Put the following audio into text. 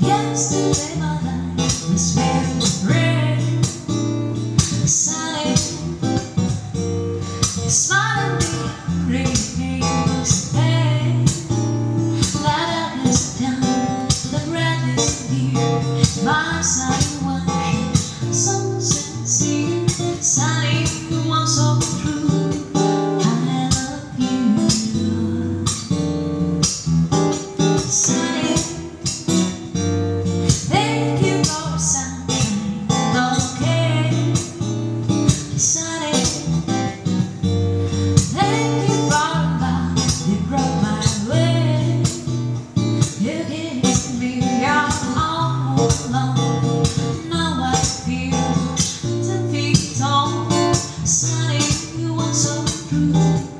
Yesterday my life was filled Thank you.